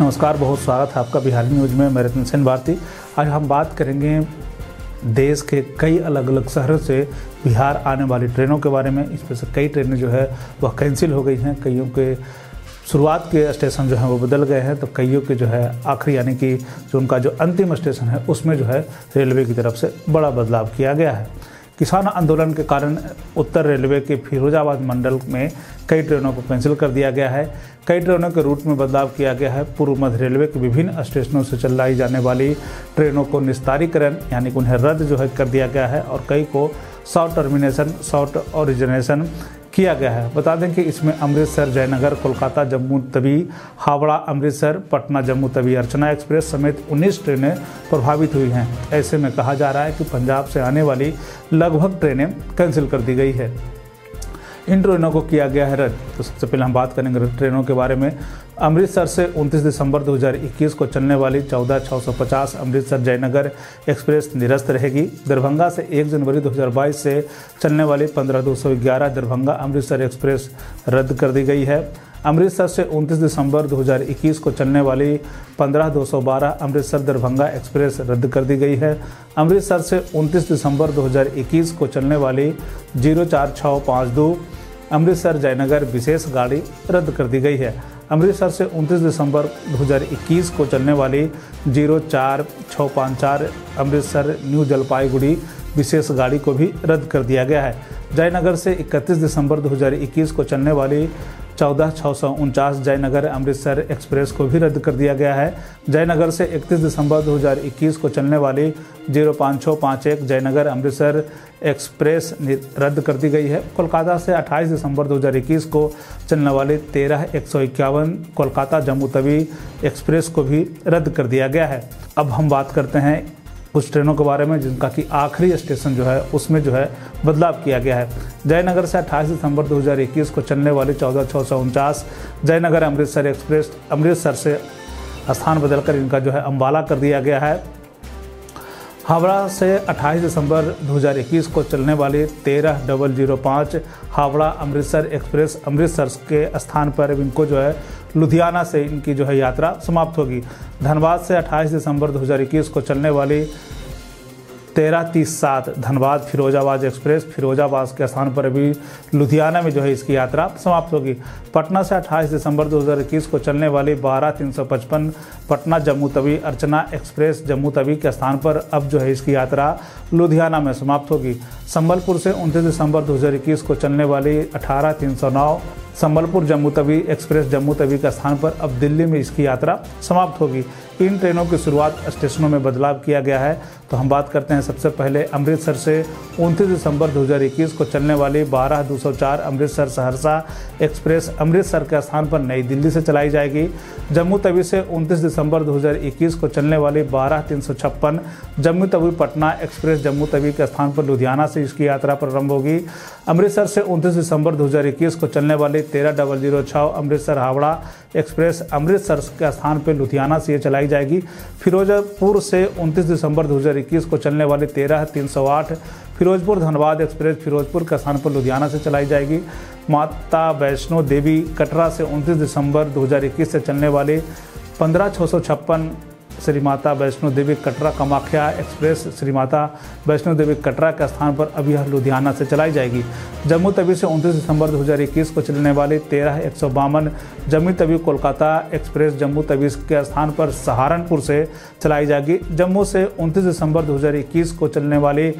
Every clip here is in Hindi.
नमस्कार, बहुत स्वागत है आपका बिहारी न्यूज़ में। मैं रतन सेन भारती। आज हम बात करेंगे देश के कई अलग अलग शहरों से बिहार आने वाली ट्रेनों के बारे में। इसमें से कई ट्रेनें जो है, वह कैंसिल हो गई हैं। कईयों के शुरुआत के स्टेशन जो हैं, वो बदल गए हैं। तो कईयों के जो है, आखिरी यानी कि जो उनका जो अंतिम स्टेशन है, उसमें जो है, रेलवे की तरफ़ से बड़ा बदलाव किया गया है। किसान आंदोलन के कारण उत्तर रेलवे के फिरोजाबाद मंडल में कई ट्रेनों को कैंसिल कर दिया गया है। कई ट्रेनों के रूट में बदलाव किया गया है। पूर्व मध्य रेलवे के विभिन्न स्टेशनों से चलाई जाने वाली ट्रेनों को निस्तारीकरण, यानी कि उन्हें रद्द जो है कर दिया गया है और कई को शॉर्ट टर्मिनेशन शॉर्ट ओरिजिनेशन किया गया है। बता दें कि इसमें अमृतसर, जयनगर, कोलकाता, जम्मू तवी, हावड़ा, अमृतसर, पटना, जम्मू तवी, अर्चना एक्सप्रेस समेत 19 ट्रेनें प्रभावित हुई हैं। ऐसे में कहा जा रहा है कि पंजाब से आने वाली लगभग ट्रेनें कैंसिल कर दी गई है। इन ट्रेनों को किया गया है रद्द। तो सबसे पहले हम बात करेंगे ट्रेनों के बारे में। अमृतसर से 29 दिसंबर 2021 को चलने वाली चौदह छः अमृतसर जयनगर एक्सप्रेस निरस्त रहेगी। दरभंगा से 1 जनवरी 2022 से चलने वाली पंद्रह दरभंगा अमृतसर एक्सप्रेस रद्द कर दी गई है। अमृतसर से 29 दिसंबर 2021 को चलने वाली 15 अमृतसर दरभंगा एक्सप्रेस रद्द कर दी गई है। अमृतसर से 29 दिसंबर 2021 को चलने वाली ज़ीरो चार छः पाँच दो अमृतसर जयनगर विशेष गाड़ी रद्द कर दी गई है। अमृतसर से 29 दिसंबर 2021 को चलने वाली ज़ीरो चार छः पाँच चार अमृतसर न्यू जलपाईगुड़ी विशेष गाड़ी को भी रद्द कर दिया गया है। जयनगर से 31 दिसंबर 2021 को चलने वाली चौदह छः सौ उनचास जयनगर अमृतसर एक्सप्रेस को भी रद्द कर दिया गया है। जयनगर से 31 दिसंबर 2021 को चलने वाली ज़ीरो पाँच छः पाँच एक जयनगर अमृतसर एक्सप्रेस रद्द कर दी गई है। कोलकाता से 28 दिसंबर 2021 को चलने वाली तेरह एक सौ इक्यावन कोलकाता जम्मू तवी एक्सप्रेस को भी रद्द कर दिया गया है। अब हम बात करते हैं कुछ ट्रेनों के बारे में जिनका कि आखिरी स्टेशन जो है, उसमें जो है बदलाव किया गया है। जयनगर से अट्ठाईस दिसंबर 2021 को चलने वाली चौदह छः सौ उनचास जयनगर अमृतसर एक्सप्रेस, अमृतसर से स्थान बदलकर इनका जो है अम्बाला कर दिया गया है। हावड़ा से 28 दिसंबर 2021 को चलने वाली तेरह डबल ज़ीरो पाँच हावड़ा अमृतसर एक्सप्रेस अमृतसर के स्थान पर इनको जो है लुधियाना से इनकी जो है यात्रा समाप्त होगी। धनबाद से 28 दिसंबर 2021 को चलने वाली तेरह तीस सात, धनबाद फिरोजाबाद एक्सप्रेस, फिरोजाबाद के स्थान पर अभी लुधियाना में जो है इसकी यात्रा समाप्त होगी। पटना से 28 दिसंबर 2021 को चलने वाली बारह तीन सौ पचपन पटना जम्मू तवी अर्चना एक्सप्रेस जम्मू तवी के स्थान पर अब जो है इसकी यात्रा लुधियाना में समाप्त होगी। संबलपुर से उनतीस दिसंबर 2021 को चलने वाली अठारह तीन सौ नौ संबलपुर जम्मू तवी एक्सप्रेस जम्मू तवी के स्थान पर अब दिल्ली में इसकी यात्रा समाप्त होगी। इन ट्रेनों की शुरुआत स्टेशनों में बदलाव किया गया है। तो हम बात करते हैं सबसे पहले अमृतसर से उनतीस दिसंबर 2021 को चलने वाली बारह दो अमृतसर सहरसा एक्सप्रेस अमृतसर के स्थान पर नई दिल्ली से चलाई जाएगी। जम्मू तवी से 29 दिसंबर 2021 को चलने वाली बारह तीन जम्मू तवी पटना एक्सप्रेस जम्मू तवी के स्थान पर लुधियाना से इसकी यात्रा प्रारंभ होगी। अमृतसर से उनतीस दिसंबर 2021 को चलने वाली तेरह डबल ज़ीरो छः अमृतसर हावड़ा एक्सप्रेस अमृतसर के स्थान पर लुधियाना से चलाई जाएगी। फिरोजपुर से 29 दिसंबर 2021 को चलने वाली तेरह तीन सौ आठ फिरोजपुर धनबाद एक्सप्रेस फिरोजपुर के स्थान पर लुधियाना से चलाई जाएगी। माता वैष्णो देवी कटरा से 29 दिसंबर 2021 से चलने वाली पंद्रह छः सौ छप्पन श्री माता वैष्णो देवी कटरा कामाख्या एक्सप्रेस श्री माता वैष्णो देवी कटरा के स्थान पर अभी यह लुधियाना से चलाई जाएगी। जम्मू तवी से उनतीस दिसंबर 2021 को चलने वाली तेरह एक सौ बावन जम्मू तवी कोलकाता एक्सप्रेस जम्मू तवी के स्थान पर सहारनपुर से चलाई जाएगी। जम्मू से उनतीस दिसंबर 2021 को चलने वाली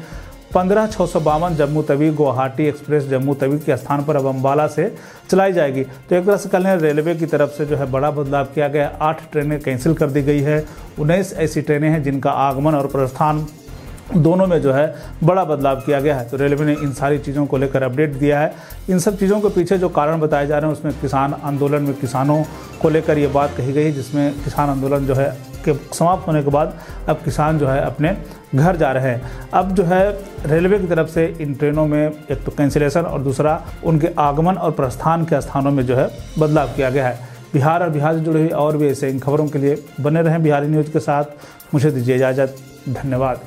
पंद्रह छः सौ बावन जम्मू तवी गुवाहाटी एक्सप्रेस जम्मू तवी के स्थान पर अब अम्बाला से चलाई जाएगी। तो एक तरह से कल रेलवे की तरफ़ से जो है बड़ा बदलाव किया गया। आठ ट्रेनें कैंसिल कर दी गई है। उन्नीस ऐसी ट्रेनें हैं जिनका आगमन और प्रस्थान दोनों में जो है बड़ा बदलाव किया गया है। तो रेलवे ने इन सारी चीज़ों को लेकर अपडेट दिया है। इन सब चीज़ों के पीछे जो कारण बताए जा रहे हैं, उसमें किसान आंदोलन में किसानों को लेकर ये बात कही गई, जिसमें किसान आंदोलन जो है के समाप्त होने के बाद अब किसान जो है अपने घर जा रहे हैं। अब जो है रेलवे की तरफ़ से इन ट्रेनों में एक तो कैंसिलेशन और दूसरा उनके आगमन और प्रस्थान के स्थानों में जो है बदलाव किया गया है। बिहार और बिहार से जुड़ी हुई और भी ऐसे इन खबरों के लिए बने रहें बिहारी न्यूज़ के साथ। मुझे दीजिए इजाज़त। धन्यवाद।